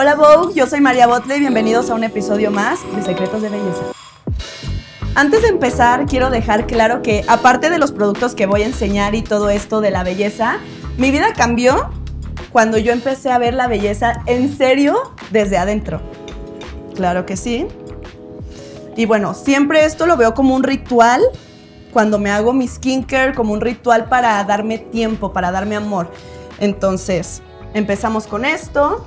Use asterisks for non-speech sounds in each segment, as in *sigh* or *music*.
Hola Vogue, yo soy María Botle y bienvenidos a un episodio más de Secretos de Belleza. Antes de empezar, quiero dejar claro que aparte de los productos que voy a enseñar y todo esto de la belleza, mi vida cambió cuando yo empecé a ver la belleza en serio desde adentro. Claro que sí. Y bueno, siempre esto lo veo como un ritual cuando me hago mi skincare, como un ritual para darme tiempo, para darme amor. Entonces, empezamos con esto.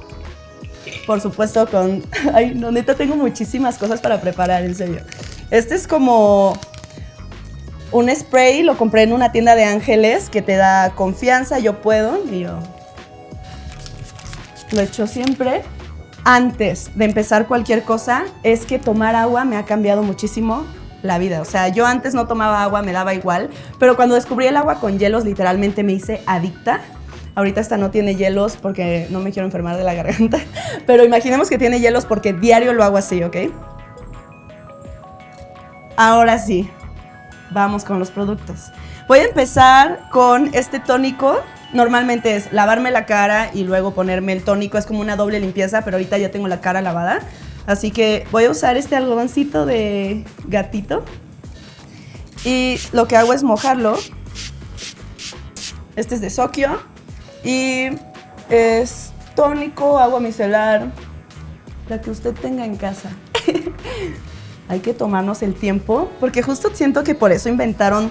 Por supuesto, con. *laughs* Ay, no, neta, tengo muchísimas cosas para preparar, en serio. Este es como un spray, lo compré en una tienda de ángeles que te da confianza, yo puedo, yo lo echo siempre. Antes de empezar cualquier cosa, es que tomar agua me ha cambiado muchísimo la vida. O sea, yo antes no tomaba agua, me daba igual, pero cuando descubrí el agua con hielos, literalmente me hice adicta. Ahorita esta no tiene hielos porque no me quiero enfermar de la garganta, *laughs* pero imaginemos que tiene hielos porque diario lo hago así, ¿ok? Ahora sí, vamos con los productos. Voy a empezar con este tónico. Normalmente es lavarme la cara y luego ponerme el tónico. Es como una doble limpieza, pero ahorita ya tengo la cara lavada. Así que voy a usar este algodoncito de gatito. Y lo que hago es mojarlo. Este es de Sokio. Y es tónico, agua micelar, la que usted tenga en casa. *laughs* hay que tomarnos el tiempo, porque justo siento que por eso inventaron,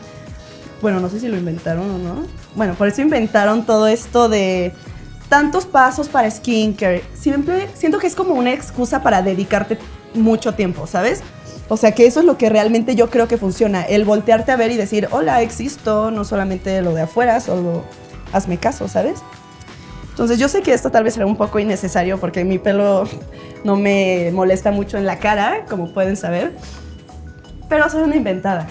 bueno, no sé si lo inventaron o no, bueno, por eso inventaron todo esto de tantos pasos para skincare. Siempre siento que es como una excusa para dedicarte mucho tiempo, ¿sabes? O sea que eso es lo que realmente yo creo que funciona, el voltearte a ver y decir, hola, existo, no solamente lo de afuera, solo hazme caso, ¿sabes? Entonces yo sé que esto tal vez será un poco innecesario porque mi pelo no me molesta mucho en la cara, como pueden saber, pero soy una inventada.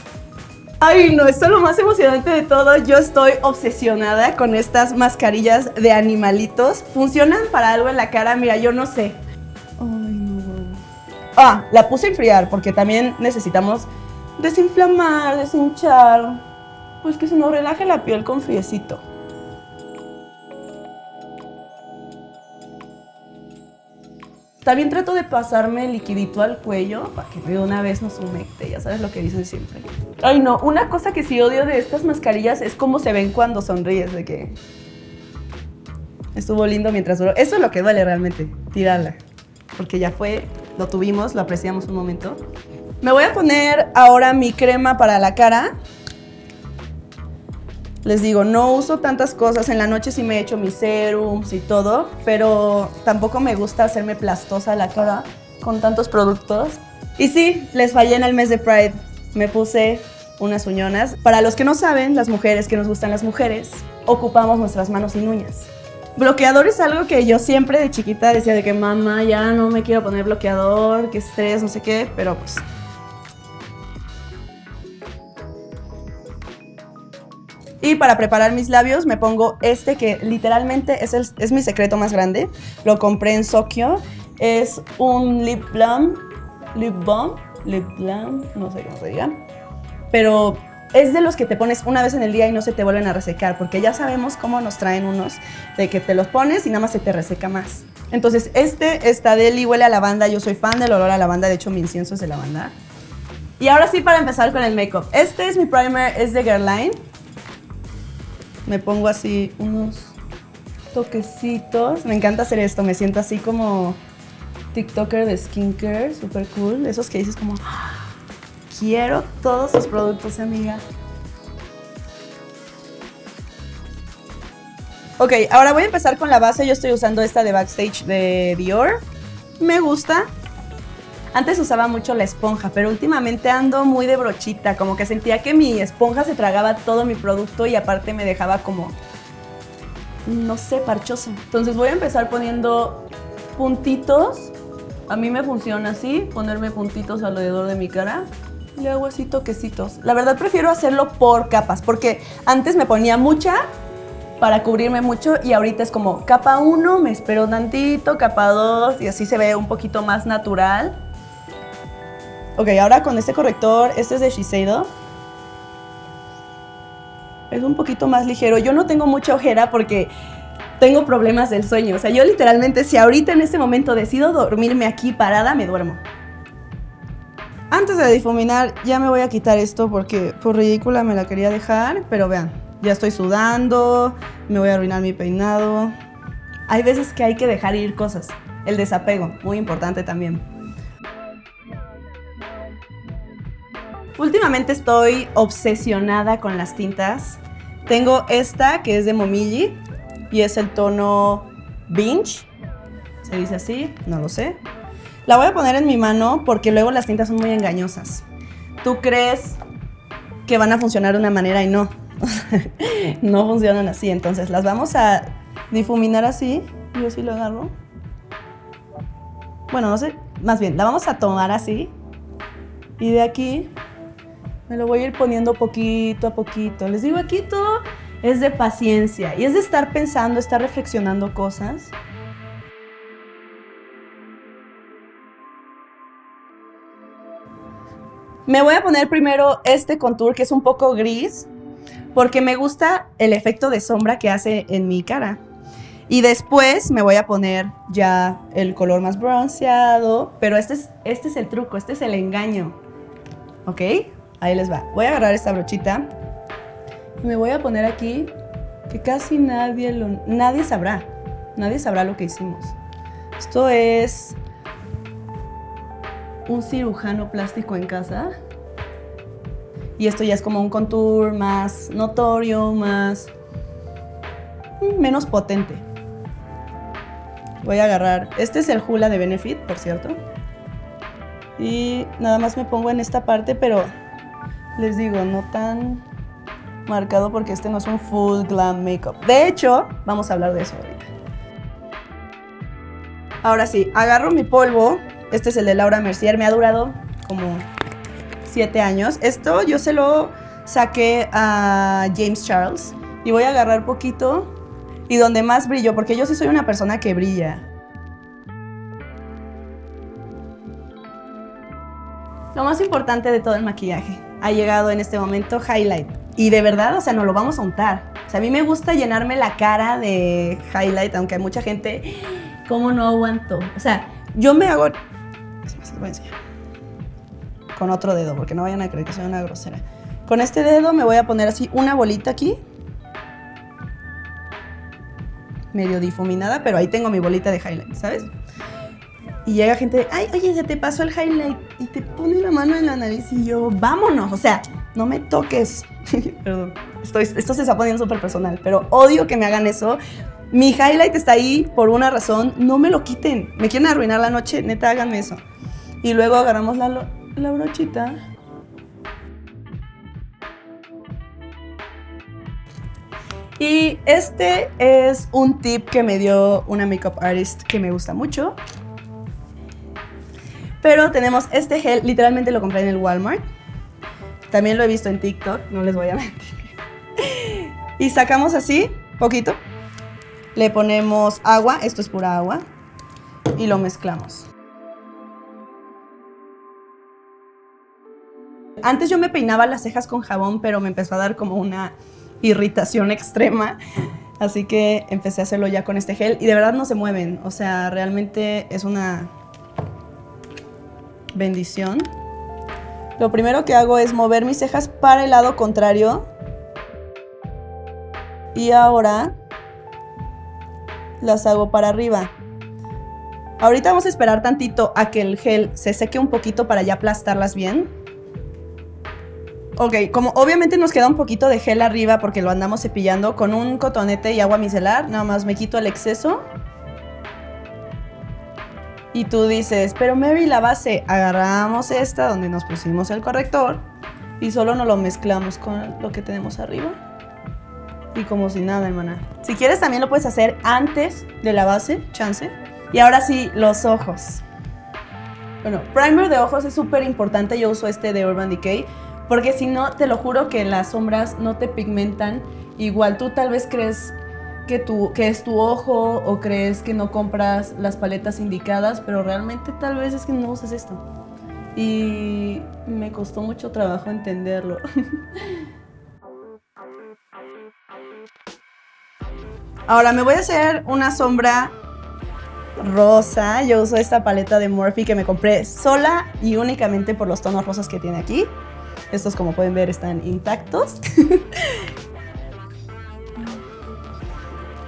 Ay, no, esto es lo más emocionante de todo. Yo estoy obsesionada con estas mascarillas de animalitos. ¿Funcionan para algo en la cara? Mira, yo no sé. Ay, no. Ah, la puse a enfriar porque también necesitamos desinflamar, deshinchar. Pues que se nos relaje la piel con friecito. También trato de pasarme el liquidito al cuello para que de una vez no se humecte, ya sabes lo que dicen siempre. Ay no, una cosa que sí odio de estas mascarillas es cómo se ven cuando sonríes, de que estuvo lindo mientras duró. Eso es lo que duele realmente, tirarla. Porque ya fue, lo tuvimos, lo apreciamos un momento. Me voy a poner ahora mi crema para la cara. Les digo, no uso tantas cosas. En la noche sí me echo mis serums y todo, pero tampoco me gusta hacerme plastosa la cara con tantos productos. Y sí, les fallé en el mes de Pride. Me puse unas uñonas. Para los que no saben, las mujeres que nos gustan las mujeres, ocupamos nuestras manos sin uñas. Bloqueador es algo que yo siempre de chiquita decía de que mamá, ya no me quiero poner bloqueador, que estrés, no sé qué, pero pues Y para preparar mis labios me pongo este que literalmente es, es mi secreto más grande. Lo compré en Sokio. Es un lip balm, lip balm, lip balm, no sé cómo se diga. Pero es de los que te pones una vez en el día y no se te vuelven a resecar, porque ya sabemos cómo nos traen unos de que te los pones y nada más se te reseca más. Entonces, este está de y huele a lavanda. Yo soy fan del olor a lavanda, de hecho mi incienso es de lavanda. Y ahora sí para empezar con el makeup. Este es mi primer, es de Guerlain me pongo así unos toquecitos. Me encanta hacer esto, me siento así como TikToker de skincare, súper cool. Esos que dices como, quiero todos sus productos, amiga. Ok, ahora voy a empezar con la base. Yo estoy usando esta de Backstage de Dior. Me gusta. Antes usaba mucho la esponja, pero últimamente ando muy de brochita, como que sentía que mi esponja se tragaba todo mi producto y aparte me dejaba como, no sé, parchoso. Entonces voy a empezar poniendo puntitos. A mí me funciona así, ponerme puntitos alrededor de mi cara. Le hago así toquecitos. La verdad prefiero hacerlo por capas, porque antes me ponía mucha para cubrirme mucho y ahorita es como capa 1, me espero tantito, capa 2 y así se ve un poquito más natural. Ok, ahora con este corrector, este es de Shiseido. Es un poquito más ligero. Yo no tengo mucha ojera porque tengo problemas del sueño. O sea, yo literalmente, si ahorita en este momento decido dormirme aquí parada, me duermo. Antes de difuminar, ya me voy a quitar esto porque por ridícula me la quería dejar, pero vean, ya estoy sudando, me voy a arruinar mi peinado. Hay veces que hay que dejar ir cosas. El desapego, muy importante también. Últimamente estoy obsesionada con las tintas. Tengo esta que es de Momiji y es el tono Binge. ¿Se dice así? No lo sé. La voy a poner en mi mano porque luego las tintas son muy engañosas. Tú crees que van a funcionar de una manera y no. *laughs* no funcionan así. Entonces las vamos a difuminar así. Yo sí lo agarro. Bueno, no sé. Más bien, la vamos a tomar así. Y de aquí me lo voy a ir poniendo poquito a poquito. Les digo, aquí todo es de paciencia y es de estar pensando, estar reflexionando cosas. Me voy a poner primero este contour que es un poco gris porque me gusta el efecto de sombra que hace en mi cara. Y después me voy a poner ya el color más bronceado, pero este es, este es el truco, este es el engaño. ¿Ok? Ahí les va. Voy a agarrar esta brochita y me voy a poner aquí que casi nadie, lo, nadie sabrá. Nadie sabrá lo que hicimos. Esto es un cirujano plástico en casa. Y esto ya es como un contour más notorio, más... Mm, menos potente. Voy a agarrar... Este es el Hula de Benefit, por cierto. Y nada más me pongo en esta parte, pero les digo, no tan marcado porque este no es un full glam makeup. De hecho, vamos a hablar de eso ahorita. Ahora sí, agarro mi polvo este es el de Laura Mercier. Me ha durado como siete años. Esto yo se lo saqué a James Charles. Y voy a agarrar poquito y donde más brillo, porque yo sí soy una persona que brilla. Lo más importante de todo el maquillaje ha llegado en este momento highlight. Y de verdad, o sea, no lo vamos a untar. O sea, a mí me gusta llenarme la cara de highlight, aunque hay mucha gente, ¿cómo no aguanto? O sea, yo me hago enseñar. Con otro dedo, porque no vayan a creer que soy una grosera. Con este dedo me voy a poner así una bolita aquí. Medio difuminada, pero ahí tengo mi bolita de highlight, ¿sabes? Y llega gente, ay, oye, ya te pasó el highlight. Y te pone la mano en la nariz y yo, vámonos. O sea, no me toques. *laughs* Perdón. Estoy, esto se está poniendo súper personal, pero odio que me hagan eso. Mi highlight está ahí por una razón. No me lo quiten. Me quieren arruinar la noche. Neta, háganme eso. Y luego agarramos la, la brochita. Y este es un tip que me dio una makeup artist que me gusta mucho. Pero tenemos este gel, literalmente lo compré en el Walmart. También lo he visto en TikTok, no les voy a *laughs* mentir. Y sacamos así, poquito. Le ponemos agua, esto es pura agua. Y lo mezclamos. Antes yo me peinaba las cejas con jabón, pero me empezó a dar como una irritación *laughs* extrema. Así que empecé a hacerlo ya con este gel y de verdad no se mueven. O sea, realmente es una bendición. Lo primero que hago es mover mis cejas para el lado contrario. Y ahora las hago para arriba. Ahorita vamos a esperar tantito a que el gel se seque un poquito para ya aplastarlas bien. Ok, como obviamente nos queda un poquito de gel arriba porque lo andamos cepillando con un cotonete y agua micelar, nada más me quito el exceso. Y tú dices, pero Mary, la base, agarramos esta donde nos pusimos el corrector y solo nos lo mezclamos con lo que tenemos arriba. Y como si nada, hermana. Si quieres también lo puedes hacer antes de la base, chance. Y ahora sí, los ojos. Bueno, primer de ojos es súper importante. Yo uso este de Urban Decay porque si no, te lo juro que las sombras no te pigmentan igual. Tú tal vez crees que, que es tu ojo o crees que no compras las paletas indicadas, pero realmente tal vez es que no usas esto. Y me costó mucho trabajo entenderlo. *laughs* Ahora me voy a hacer una sombra rosa. Yo uso esta paleta de Morphe que me compré sola y únicamente por los tonos rosas que tiene aquí. Estos como pueden ver están intactos. *laughs*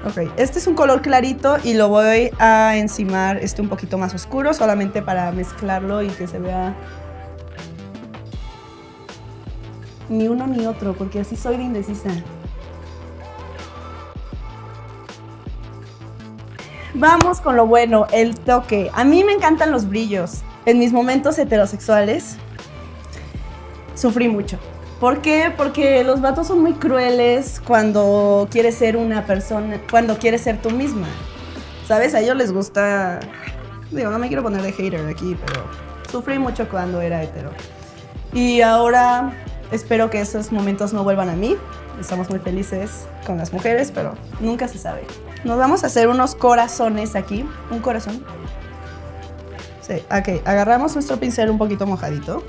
ok, este es un color clarito y lo voy a encimar este un poquito más oscuro solamente para mezclarlo y que se vea ni uno ni otro porque así soy de indecisa. Vamos con lo bueno, el toque. A mí me encantan los brillos. En mis momentos heterosexuales sufrí mucho. ¿Por qué? Porque los vatos son muy crueles cuando quieres ser una persona, cuando quieres ser tú misma. ¿Sabes? A ellos les gusta... Digo, no me quiero poner de hater aquí, pero sufrí mucho cuando era hetero. Y ahora espero que esos momentos no vuelvan a mí. Estamos muy felices con las mujeres, pero nunca se sabe. Nos vamos a hacer unos corazones aquí. Un corazón. Sí, ok. Agarramos nuestro pincel un poquito mojadito.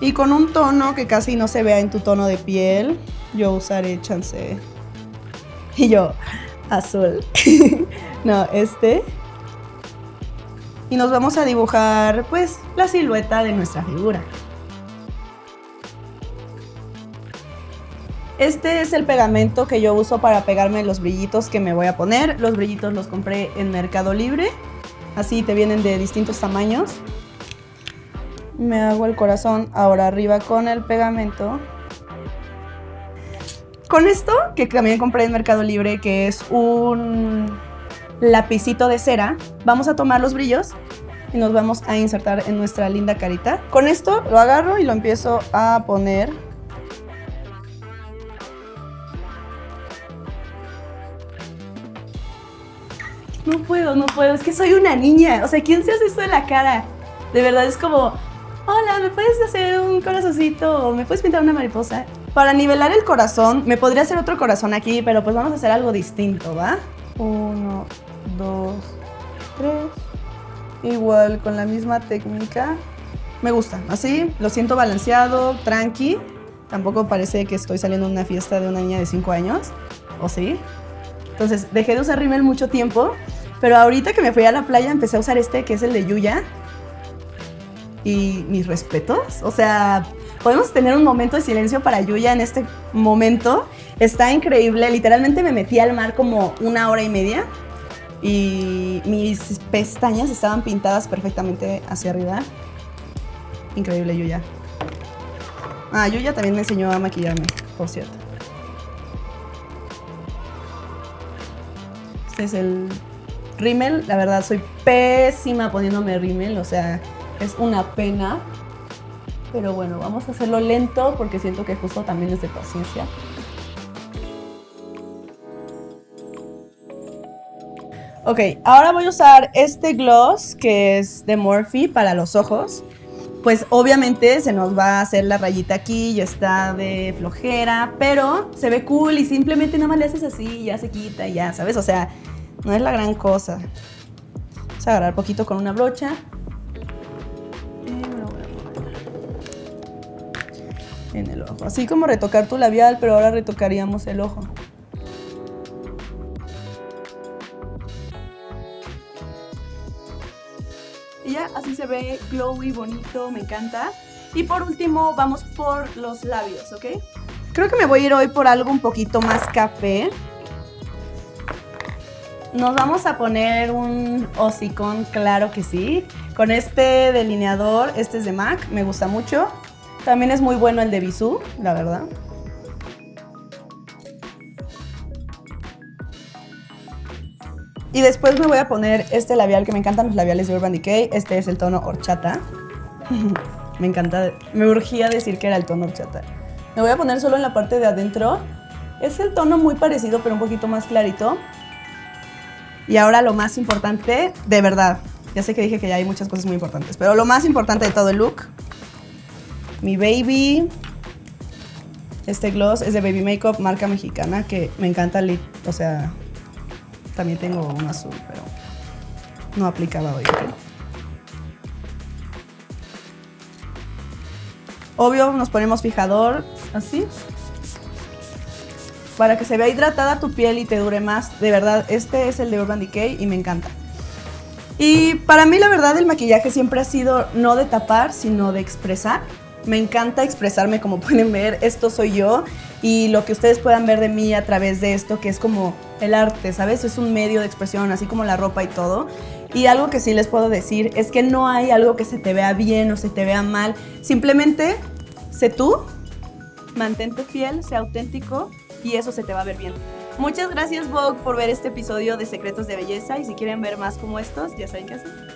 Y con un tono que casi no se vea en tu tono de piel, yo usaré chance. Y yo, azul. *laughs* no, este. Y nos vamos a dibujar, pues, la silueta de nuestra figura. Este es el pegamento que yo uso para pegarme los brillitos que me voy a poner. Los brillitos los compré en Mercado Libre. Así te vienen de distintos tamaños. Me hago el corazón ahora arriba con el pegamento. Con esto, que también compré en Mercado Libre, que es un lapicito de cera, vamos a tomar los brillos y nos vamos a insertar en nuestra linda carita. Con esto lo agarro y lo empiezo a poner no puedo, no puedo, es que soy una niña. O sea, ¿quién se hace esto de la cara? De verdad es como, hola, ¿me puedes hacer un corazoncito o me puedes pintar una mariposa? Para nivelar el corazón, me podría hacer otro corazón aquí, pero pues vamos a hacer algo distinto, ¿va? Uno, dos, tres. Igual, con la misma técnica. Me gusta, así, lo siento balanceado, tranqui. Tampoco parece que estoy saliendo a una fiesta de una niña de 5 años, ¿o sí? Entonces, dejé de usar rímel mucho tiempo pero ahorita que me fui a la playa empecé a usar este que es el de Yuya. Y mis respetos. O sea, podemos tener un momento de silencio para Yuya en este momento. Está increíble. Literalmente me metí al mar como una hora y media. Y mis pestañas estaban pintadas perfectamente hacia arriba. Increíble Yuya. Ah, Yuya también me enseñó a maquillarme, por cierto. Este es el Rímel, la verdad soy pésima poniéndome rímel, o sea, es una pena. Pero bueno, vamos a hacerlo lento porque siento que justo también es de paciencia. Ok, ahora voy a usar este gloss que es de Morphe para los ojos. Pues obviamente se nos va a hacer la rayita aquí, ya está de flojera, pero se ve cool y simplemente nada más le haces así y ya se quita y ya, ¿sabes? O sea, no es la gran cosa. Vamos a agarrar poquito con una brocha. Así como retocar tu labial, pero ahora retocaríamos el ojo. Y ya, así se ve glowy, bonito, me encanta. Y por último, vamos por los labios, ¿ok? Creo que me voy a ir hoy por algo un poquito más café. Nos vamos a poner un hocicón, claro que sí. Con este delineador, este es de MAC, me gusta mucho. También es muy bueno el de Bisú, la verdad. Y después me voy a poner este labial que me encantan los labiales de Urban Decay. Este es el tono horchata. *laughs* me encanta, me urgía decir que era el tono horchata. Me voy a poner solo en la parte de adentro. Es el tono muy parecido, pero un poquito más clarito. Y ahora lo más importante, de verdad, ya sé que dije que ya hay muchas cosas muy importantes, pero lo más importante de todo el look, mi baby, este gloss es de Baby Makeup, marca mexicana, que me encanta el o sea, también tengo un azul, pero no aplicaba hoy. Obvio, nos ponemos fijador, así. para que se vea hidratada tu piel y te dure más. De verdad, este es el de Urban Decay y me encanta. Y para mí la verdad el maquillaje siempre ha sido no de tapar, sino de expresar. Me encanta expresarme como *laughs* pueden ver, esto soy yo y lo que ustedes puedan ver de mí a través de esto, que es como el arte, ¿sabes? Es un medio de expresión, así como la ropa y todo. Y algo que sí les puedo decir es que no hay algo que se te vea bien o se te vea mal. Simplemente sé tú, mantente fiel, sé auténtico y eso se te va a ver bien. Muchas gracias Vogue por ver este episodio de Secretos de Belleza y si quieren ver más como estos, ya saben qué hacer.